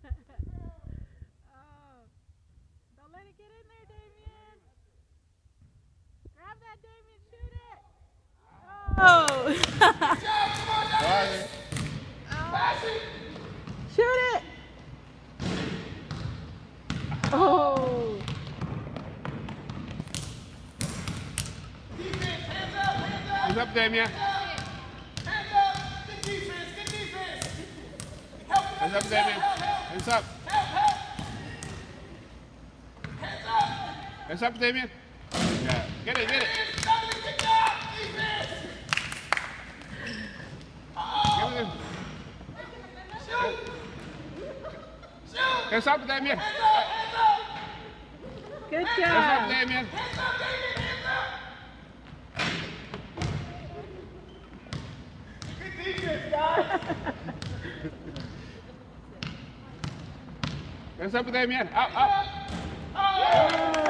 oh. oh. oh. Damian. Hands up, hands up. Hands up, defense, good defense. Help it up, Damian. Hands up. Hands up. Hands up, Damian. Yeah. Get it, get it. Hands up, Damian. Good job. Hands up, Damian. Hands up, Damian. Hands up. Good defense, guys. That's up with that man. Up, up. Oh.